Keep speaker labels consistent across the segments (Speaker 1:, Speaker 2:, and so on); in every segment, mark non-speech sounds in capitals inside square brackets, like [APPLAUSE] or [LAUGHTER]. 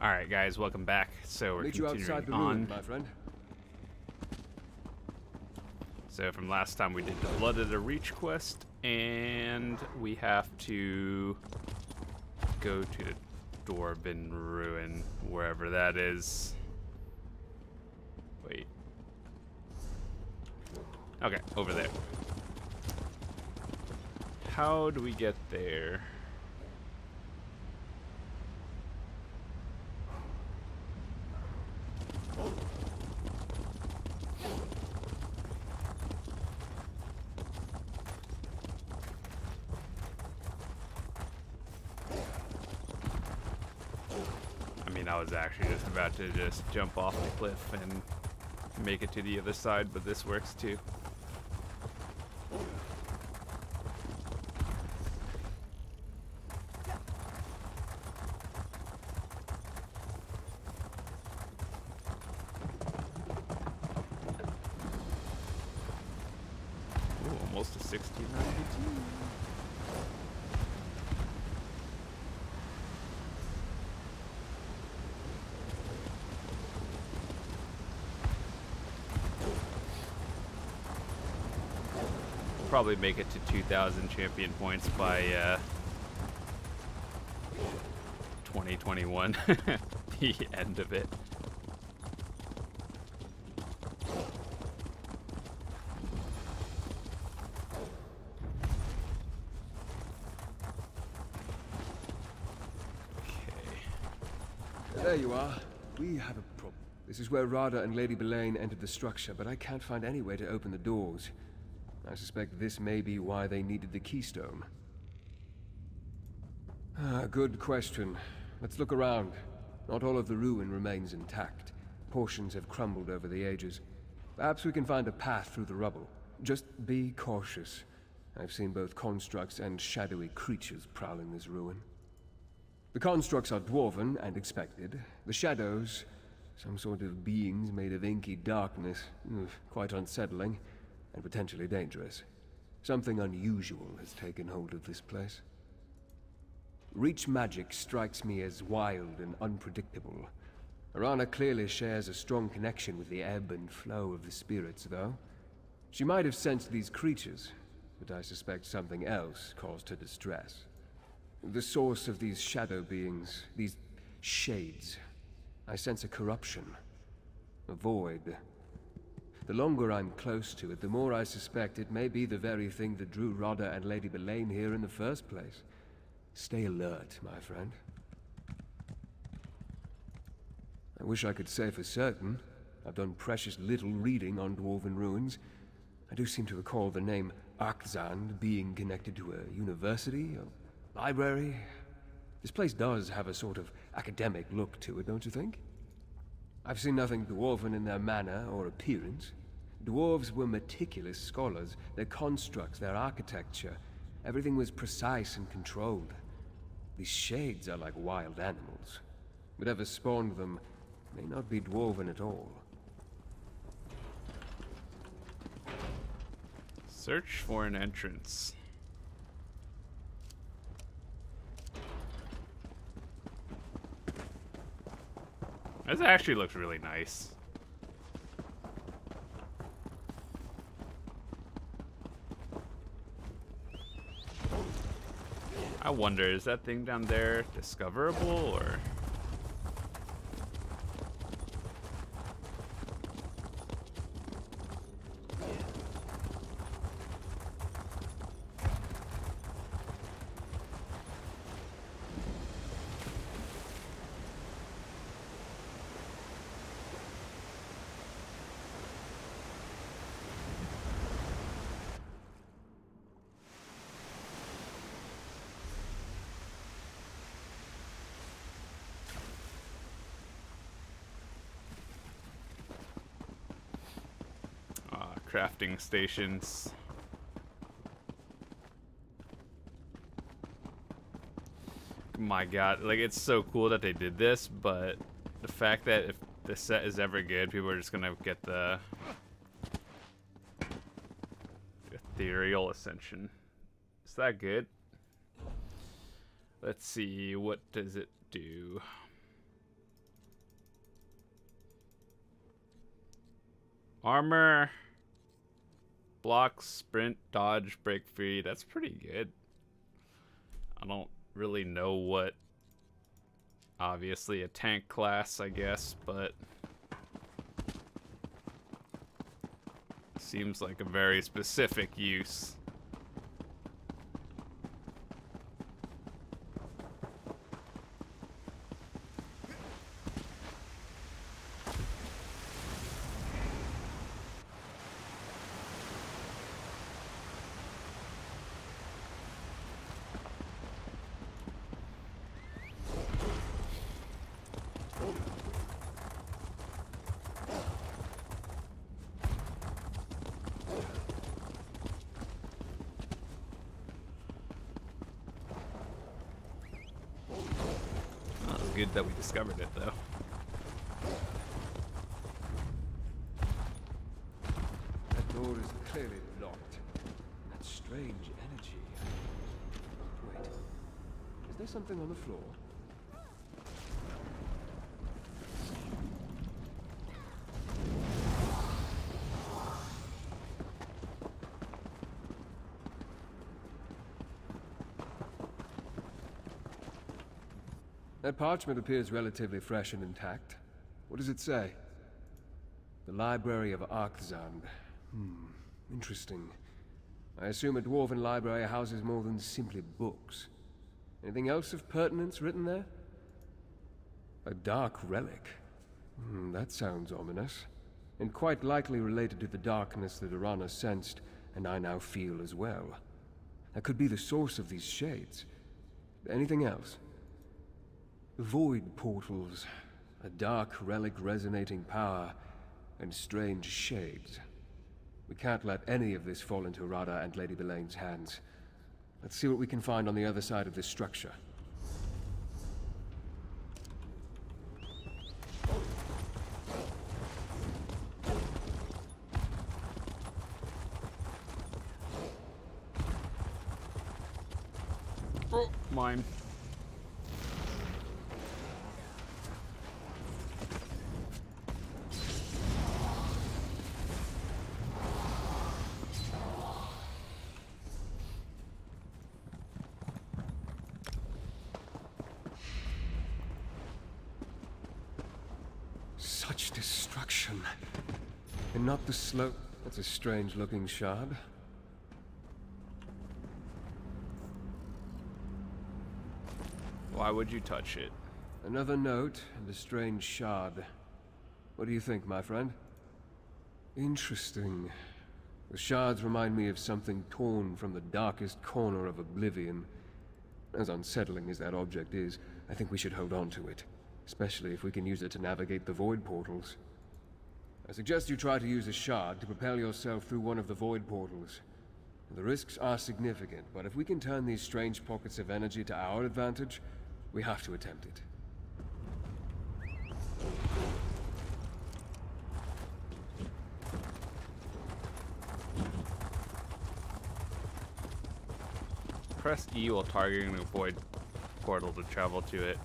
Speaker 1: All right, guys, welcome back. So we're
Speaker 2: Meet you
Speaker 1: continuing on.
Speaker 2: ruin, my friend.
Speaker 1: So from last time we did the Blood of the Reach quest, and we have to go to the Dwarven Ruin, wherever that is. Wait. Okay, over there. How do we get there? I mean, I was actually just about to just jump off the cliff and make it to the other side, but this works too. Ooh, almost a 1692. Probably make it to 2,000 champion points by uh, 2021, [LAUGHS] the end of it.
Speaker 2: There you are. We have a problem. This is where Rada and Lady Belain entered the structure, but I can't find any way to open the doors. I suspect this may be why they needed the keystone. Ah, good question. Let's look around. Not all of the ruin remains intact. Portions have crumbled over the ages. Perhaps we can find a path through the rubble. Just be cautious. I've seen both constructs and shadowy creatures prowling this ruin. The constructs are dwarven and expected. The shadows, some sort of beings made of inky darkness. Quite unsettling and potentially dangerous. Something unusual has taken hold of this place. Reach magic strikes me as wild and unpredictable. Arana clearly shares a strong connection with the ebb and flow of the spirits, though. She might have sensed these creatures, but I suspect something else caused her distress. The source of these shadow beings, these shades, I sense a corruption, a void. The longer I'm close to it, the more I suspect it may be the very thing that drew Rada and Lady Belain here in the first place. Stay alert, my friend. I wish I could say for certain. I've done precious little reading on Dwarven ruins. I do seem to recall the name Arkthzand being connected to a university, a library. This place does have a sort of academic look to it, don't you think? I've seen nothing dwarven in their manner or appearance. Dwarves were meticulous scholars, their constructs, their architecture. Everything was precise and controlled. These shades are like wild animals. Whatever spawned them may not be dwarven at all.
Speaker 1: Search for an entrance. This actually looks really nice. I wonder, is that thing down there discoverable or? crafting stations. My god, like it's so cool that they did this, but the fact that if the set is ever good, people are just gonna get the ethereal ascension. Is that good? Let's see, what does it do? Armor block, sprint, dodge, break free. That's pretty good. I don't really know what. Obviously, a tank class, I guess, but. Seems like a very specific use. good that we discovered it, though.
Speaker 2: That door is clearly locked. That strange energy. Wait. Is there something on the floor? Parchment appears relatively fresh and intact. What does it say? The Library of Arkthzand. Hmm, interesting. I assume a dwarven library houses more than simply books. Anything else of pertinence written there? A dark relic. Hmm, that sounds ominous. And quite likely related to the darkness that Arana sensed, and I now feel as well. That could be the source of these shades. Anything else? Void portals, a dark relic resonating power, and strange shades. We can't let any of this fall into Rada and Lady Belain's hands. Let's see what we can find on the other side of this structure.
Speaker 1: Oh, mine.
Speaker 2: Such destruction. Not. That's a strange-looking shard.
Speaker 1: Why would you touch it?
Speaker 2: Another note and a strange shard. What do you think, my friend? Interesting. The shards remind me of something torn from the darkest corner of Oblivion. As unsettling as that object is, I think we should hold on to it. Especially if we can use it to navigate the void portals. I suggest you try to use a shard to propel yourself through one of the void portals. The risks are significant, but if we can turn these strange pockets of energy to our advantage, we have to attempt it.
Speaker 1: Press E while targeting the void portal to travel to it.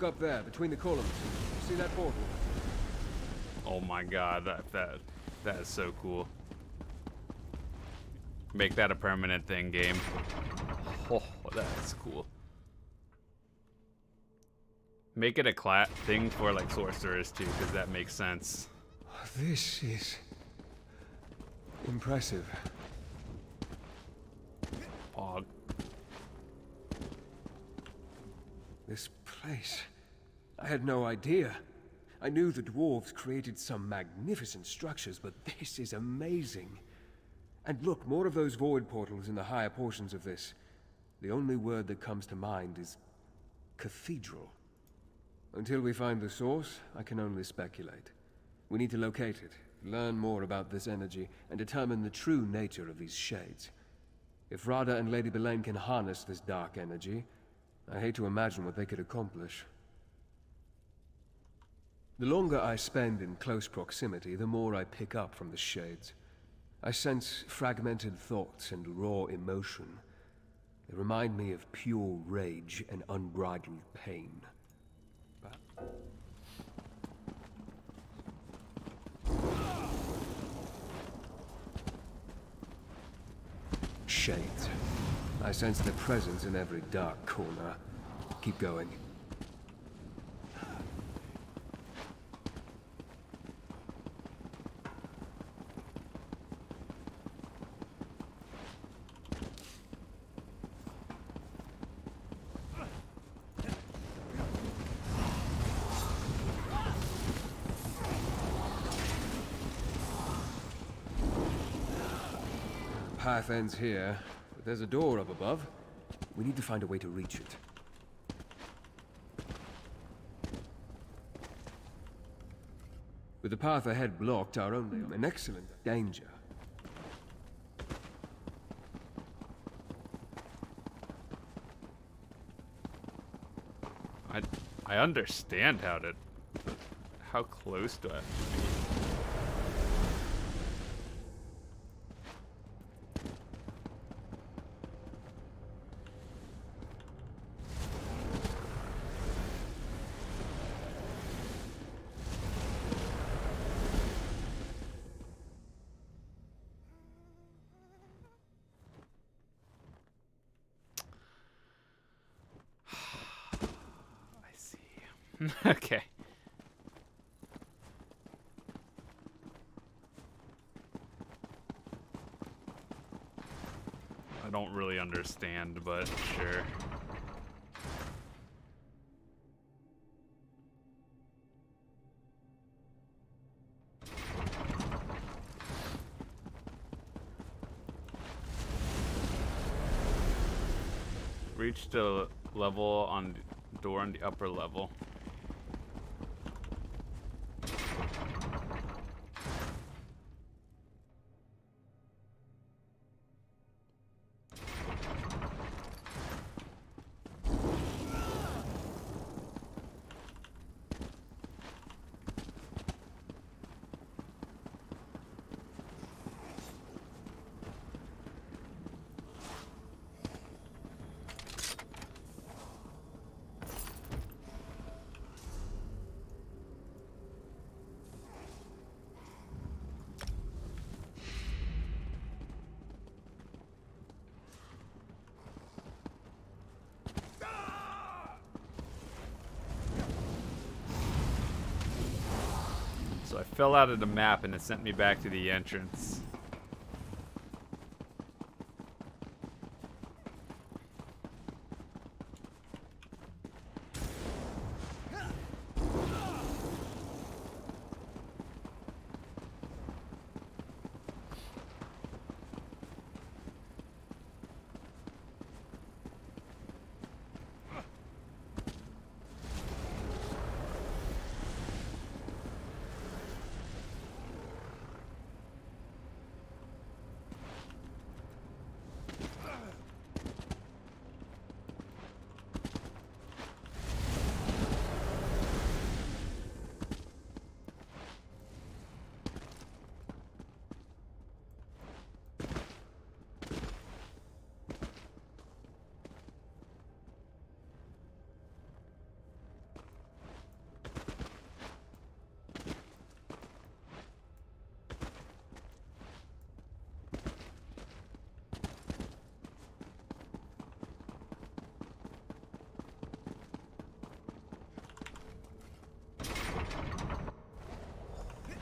Speaker 2: Look up there, between the columns. See that portal?
Speaker 1: Oh my god, that that that is so cool. Make that a permanent thing, game. Oh, that is cool. Make it a clat thing for like sorcerers too, because that makes sense.
Speaker 2: This is impressive. Place. I had no idea. I knew the dwarves created some magnificent structures, but this is amazing. And look, more of those void portals in the higher portions of this. The only word that comes to mind is cathedral. Until we find the source, I can only speculate. We need to locate it, learn more about this energy, and determine the true nature of these shades. If Rada and Lady Belain can harness this dark energy, I hate to imagine what they could accomplish. The longer I spend in close proximity, the more I pick up from the shades. I sense fragmented thoughts and raw emotion. They remind me of pure rage and unbridled pain. Shades. I sense their presence in every dark corner. Keep going. Path ends here, but there's a door up above. We need to find a way to reach it. With the path ahead blocked, our only an excellent danger.
Speaker 1: I, I understand how to... How close do I have to be? I see. okay. I don't understand, but sure. Reached a level on door on the upper level. I fell out of the map and it sent me back to the entrance.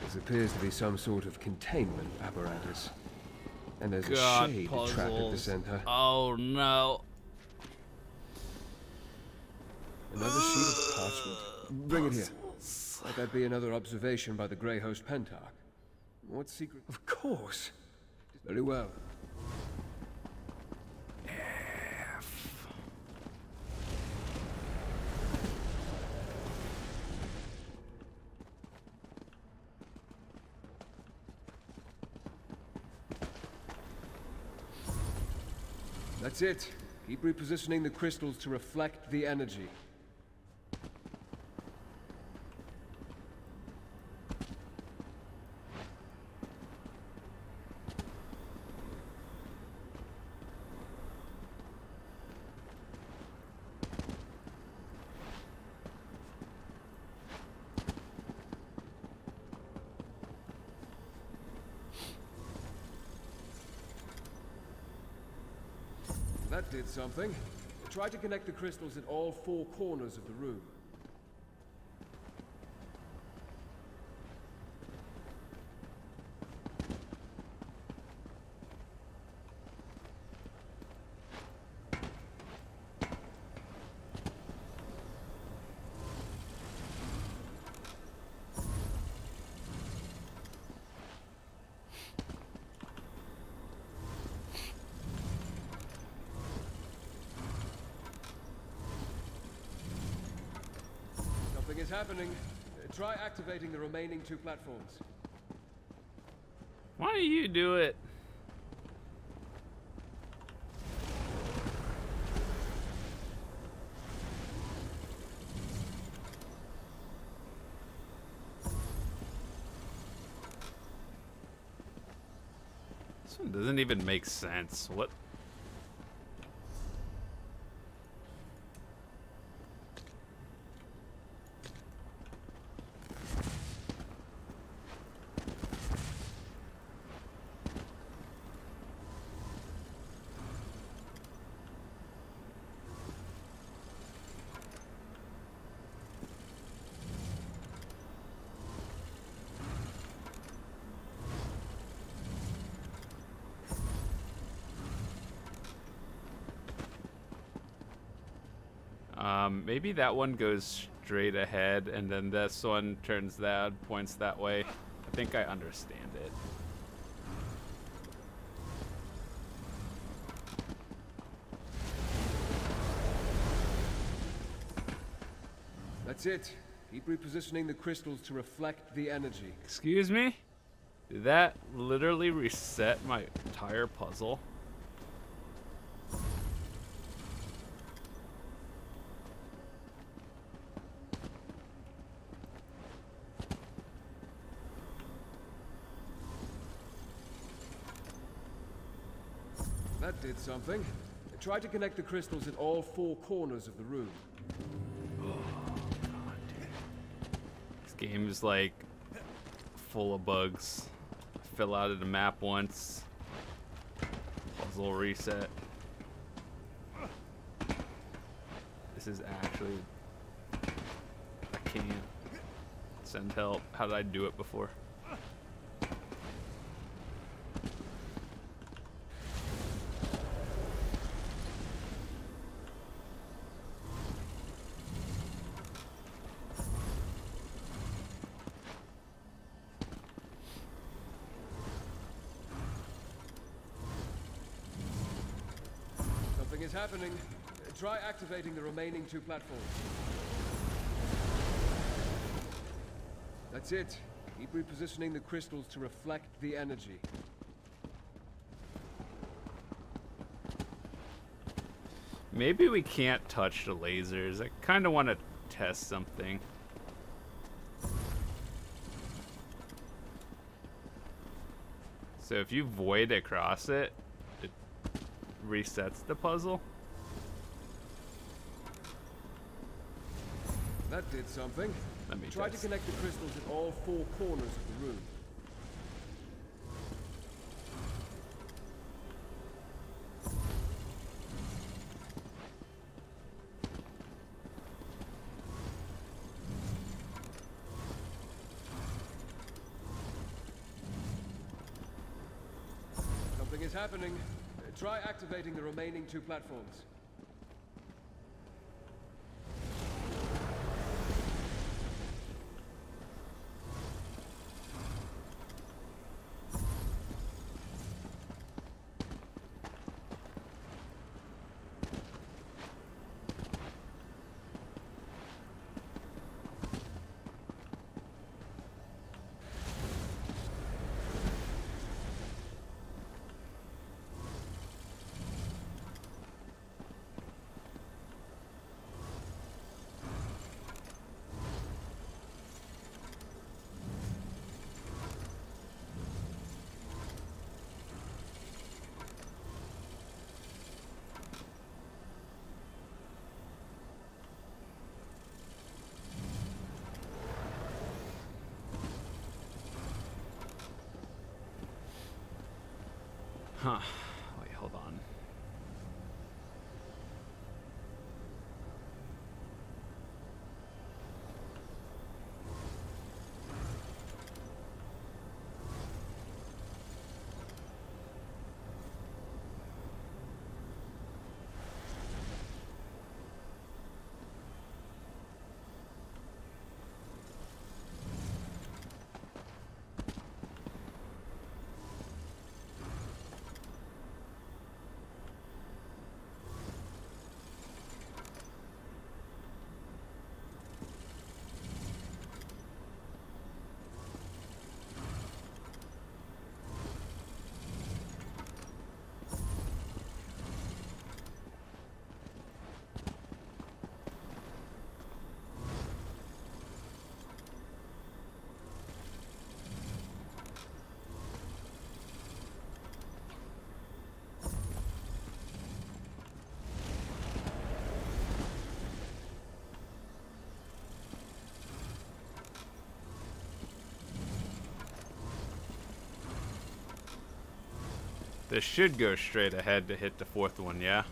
Speaker 2: This appears to be some sort of containment apparatus. And there's
Speaker 1: God,
Speaker 2: a shade trapped at the
Speaker 1: puzzles.
Speaker 2: center.
Speaker 1: Oh no.
Speaker 2: Another sheet of parchment. Bring it here. Might that be another observation by the Grey Host Pentarch? What secret? Of course. Very well. That's it. Keep repositioning the crystals to reflect the energy. That did something. Try to connect the crystals at all four corners of the room. Something is happening. Uh, Try activating the remaining two platforms.
Speaker 1: Why do you do it? This one doesn't even make sense. What? Um, maybe that one goes straight ahead, and then this one turns that, points that way. I think I understand it.
Speaker 2: That's it. Keep repositioning the crystals to reflect the energy.
Speaker 1: Excuse me? Did that literally reset my entire puzzle?
Speaker 2: That did something. Try to connect the crystals in all four corners of the room.
Speaker 1: This game is like full of bugs. Fill out of the map once. Puzzle reset. This is actually. I can't. Send help. How did I do it before?
Speaker 2: Something is happening. Try activating the remaining two platforms. That's it. Keep repositioning the crystals to reflect the energy.
Speaker 1: Maybe we can't touch the lasers. I kind of want to test something. So if you void across it, it resets the puzzle.
Speaker 2: That did something.
Speaker 1: Let me
Speaker 2: Try
Speaker 1: test.
Speaker 2: to connect the crystals at all four corners of the room. Something is happening. Try activating the remaining two platforms.
Speaker 1: 哈。This should go straight ahead to hit the fourth one, yeah?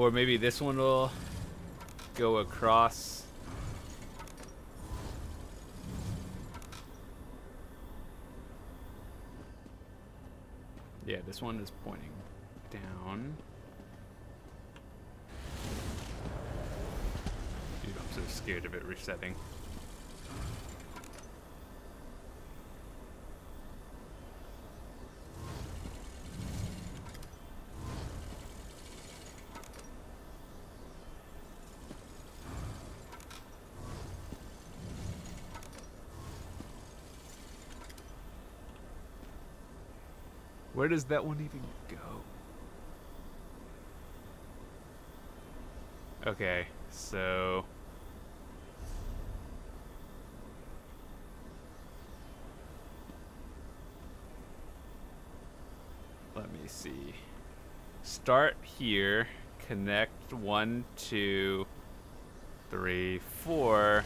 Speaker 1: Or maybe this one will go across. Yeah, this one is pointing down. Dude, I'm so scared of it resetting. Where does that one even go? Okay, so... Let me see. Start here, connect one, two, three, four.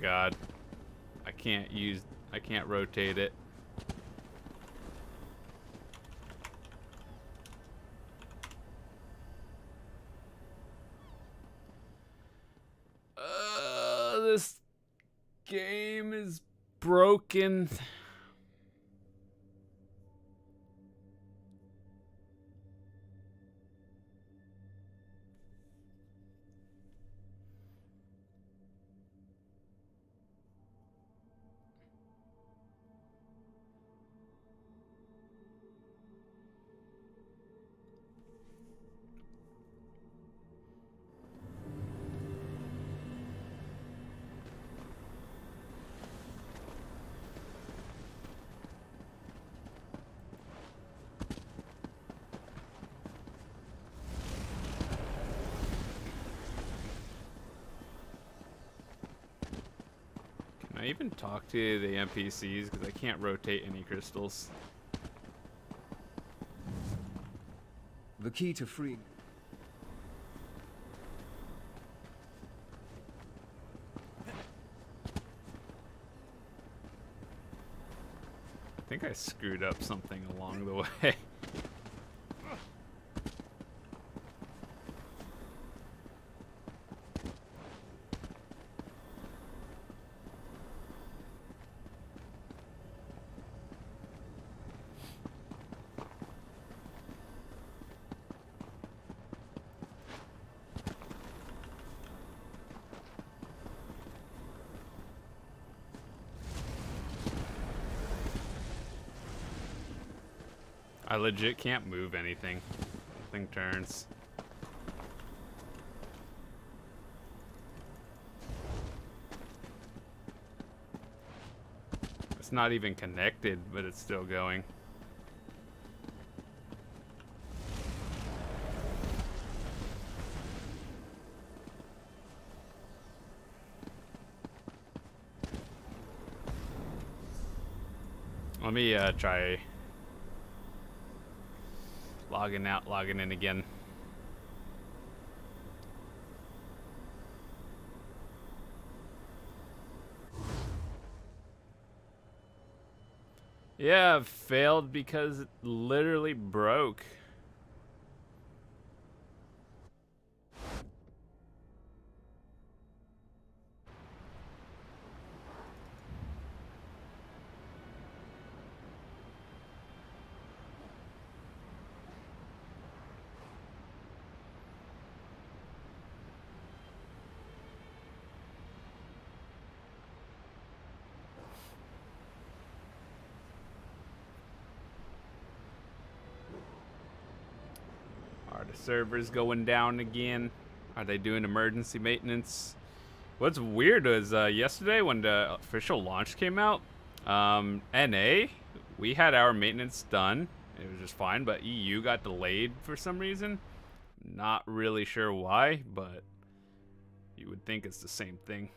Speaker 1: God. I can't use I can't rotate it. Uh, this game is broken. Can I even talk to the NPCs? Because I can't rotate any crystals.
Speaker 2: The key to free...
Speaker 1: I think I screwed up something along the [LAUGHS] way. Legit can't move anything. Nothing turns. It's not even connected, but it's still going. Let me uh, try Logging out, logging in again. Yeah, failed because it literally broke. The servers going down again? Are they doing emergency maintenance? What's weird is uh, yesterday when the official launch came out, um, NA, we had our maintenance done. It was just fine, but EU got delayed for some reason. Not really sure why, but you would think it's the same thing.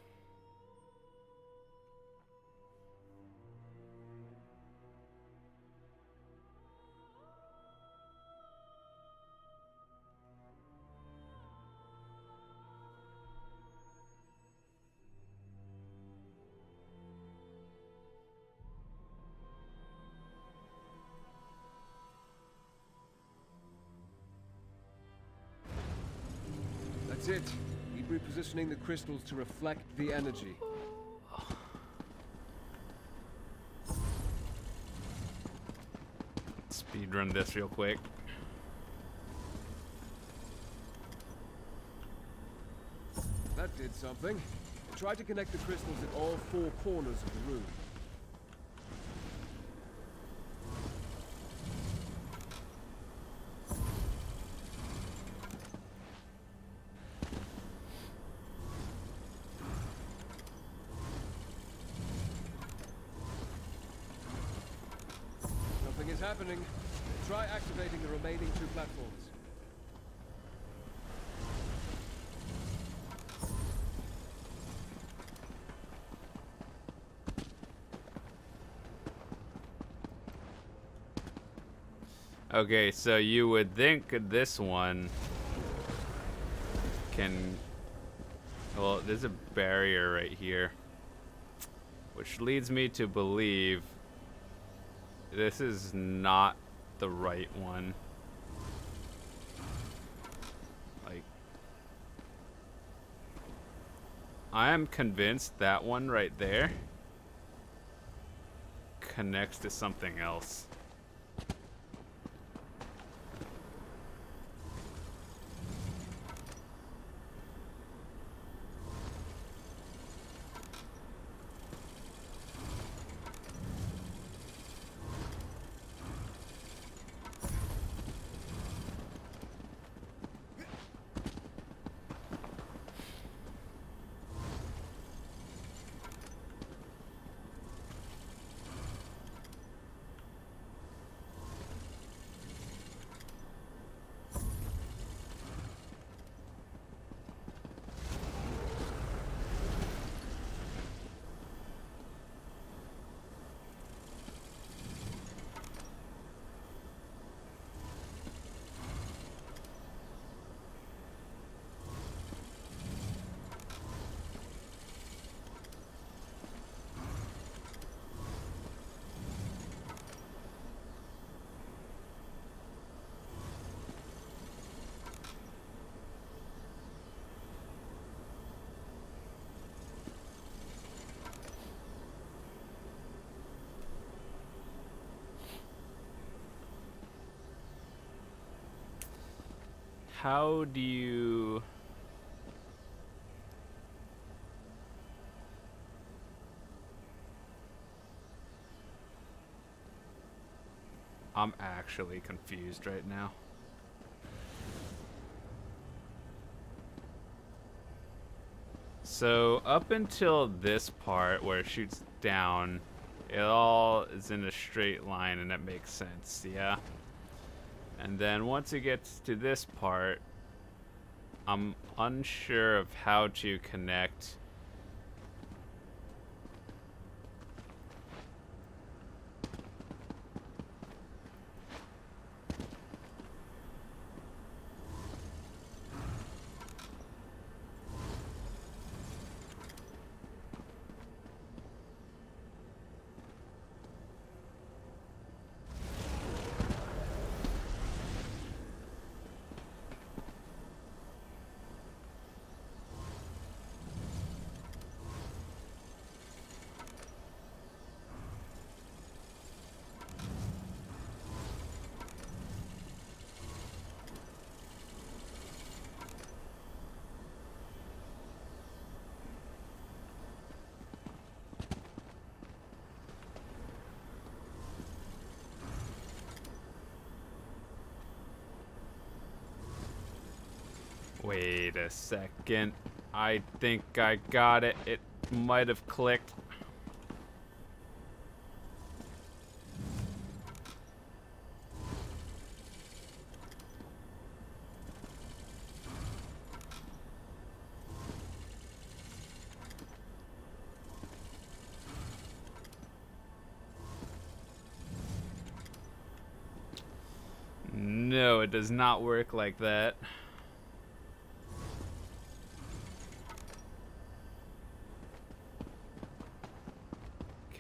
Speaker 2: Keep repositioning the crystals to reflect the energy.
Speaker 1: Speed run this real quick.
Speaker 2: That did something. Try to connect the crystals at all four corners of the room. Happening. Try activating the remaining two platforms.
Speaker 1: Okay, so you would think this one can... Well, there's a barrier right here. Which leads me to believe this is not the right one. Like... I am convinced that one right there connects to something else. How do you... I'm actually confused right now. So up until this part where it shoots down, it all is in a straight line and that makes sense, yeah? And then once it gets to this part, I'm unsure of how to connect Wait a second. I think I got it. It might have clicked. No, it does not work like that.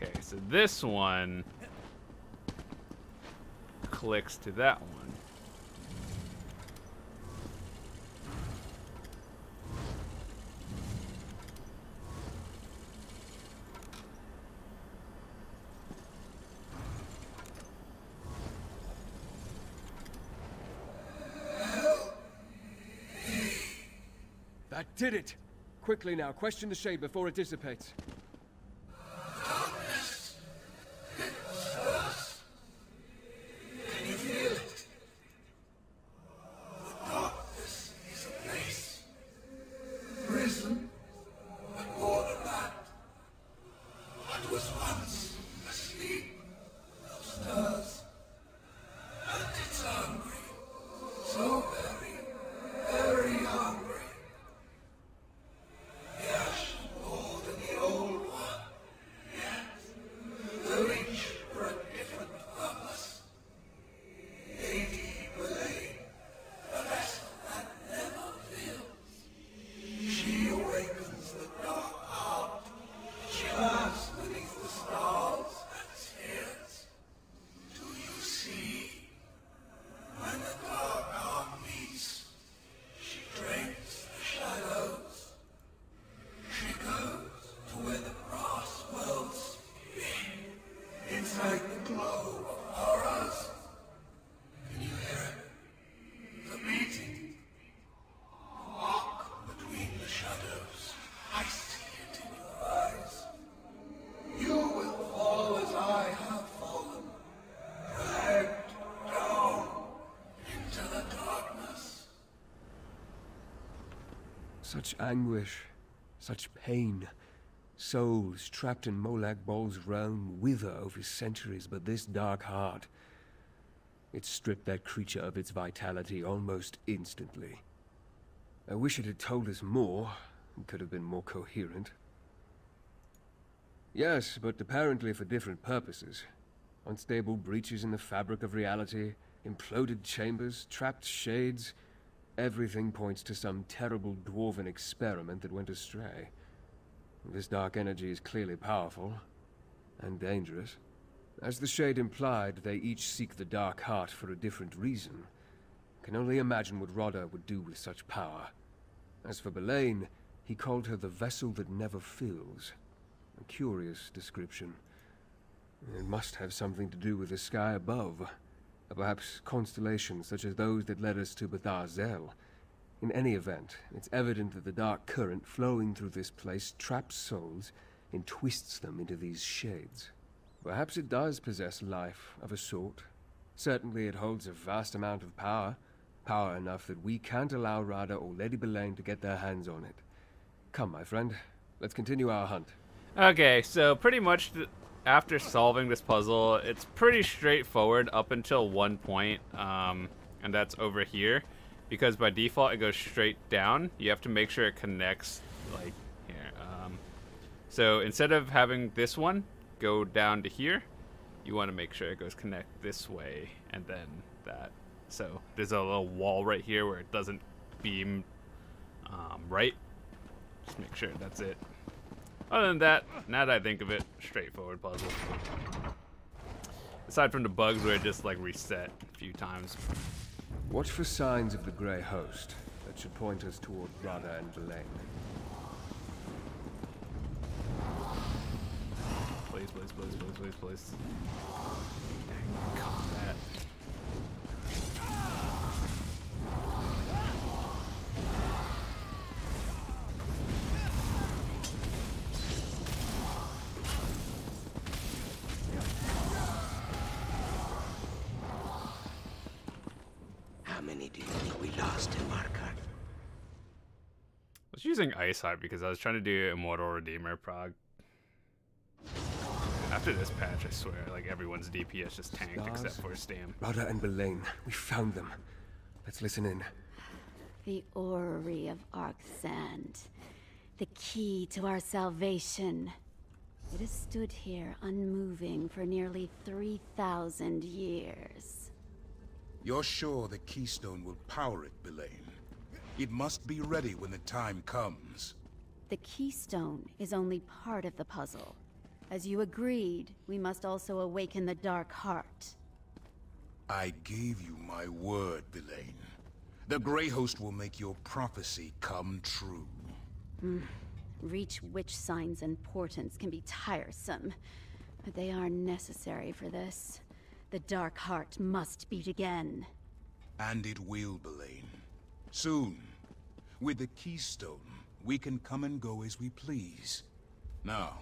Speaker 1: Okay, so this one clicks to that one.
Speaker 2: That did it! Quickly now, question the shade before it dissipates. Such anguish, such pain. Souls trapped in Molag Bol's realm wither over centuries, but this dark heart. It stripped that creature of its vitality almost instantly. I wish it had told us more, and could have been more coherent. Yes, but apparently for different purposes. Unstable breaches in the fabric of reality, imploded chambers, trapped shades. Everything points to some terrible dwarven experiment that went astray. This dark energy is clearly powerful, and dangerous. As the Shade implied, they each seek the Dark Heart for a different reason. Can only imagine what Rada would do with such power. As for Belain, he called her the vessel that never fills. A curious description. It must have something to do with the sky above. Perhaps constellations such as those that led us to Bthar-Zel. In any event, it's evident that the dark current flowing through this place traps souls and twists them into these shades. Perhaps it does possess life of a sort. Certainly it holds a vast amount of power. Power enough that we can't allow Rada or Lady Belain to get their hands on it. Come, my friend. Let's continue our hunt.
Speaker 1: Okay, so pretty much after solving this puzzle, it's pretty straightforward up until one point, um, and that's over here. Because by default, it goes straight down. You have to make sure it connects, like, here. Um, so instead of having this one go down to here, you want to make sure it goes connect this way, and then that. So there's a little wall right here where it doesn't beam um, right. Just make sure that's it. Other than that, now that I think of it, straightforward puzzle. Aside from the bugs where it just like reset a few times.
Speaker 2: Watch for signs of the Grey Host. That should point us toward Rada and Belain.
Speaker 1: Please, please, please, please, please, please. Dang, combat.
Speaker 3: How many do you think we lost in Markarth?
Speaker 1: was using Ice Heart because I was trying to do Immortal Redeemer prog. After this patch, I swear, like everyone's DPS just tanked Stars. except for Stam.
Speaker 2: Rada and Belain, we found them. Let's listen in.
Speaker 3: The Orrery of Sand, The key to our salvation. It has stood here unmoving for nearly 3,000 years.
Speaker 4: You're sure the Keystone will power it, Belain? It must be ready when the time comes.
Speaker 3: The Keystone is only part of the puzzle. As you agreed, we must also awaken the Dark Heart.
Speaker 4: I gave you my word, Belain. The Grey Host will make your prophecy come true.
Speaker 3: Mm. Reach witch signs and portents can be tiresome, but they are necessary for this. The Dark Heart must beat again.
Speaker 4: And it will, Belain. Soon. With the Keystone, we can come and go as we please. Now,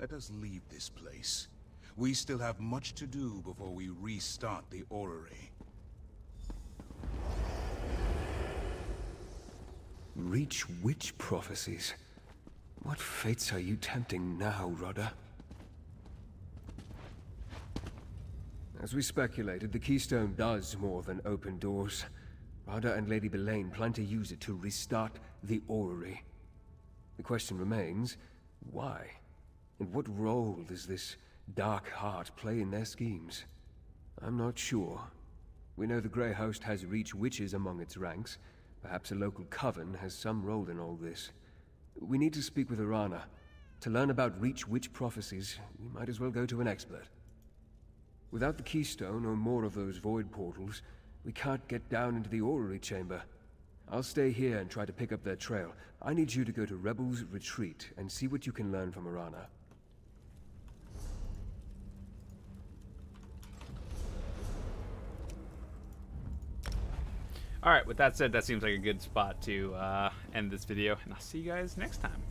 Speaker 4: let us leave this place. We still have much to do before we restart the orrery.
Speaker 2: Reach witch prophecies? What fates are you tempting now, Rada? As we speculated, the Keystone does more than open doors. Rada and Lady Belain plan to use it to restart the Orrery. The question remains, why? And what role does this Dark Heart play in their schemes? I'm not sure. We know the Grey Host has Reach Witches among its ranks. Perhaps a local coven has some role in all this. We need to speak with Arana. To learn about Reach Witch prophecies, we might as well go to an expert. Without the Keystone or more of those Void Portals, we can't get down into the Orrery Chamber. I'll stay here and try to pick up their trail. I need you to go to Rebel's Retreat and see what you can learn from Arana.
Speaker 1: All right, with that said, that seems like a good spot to uh, end this video, and I'll see you guys next time.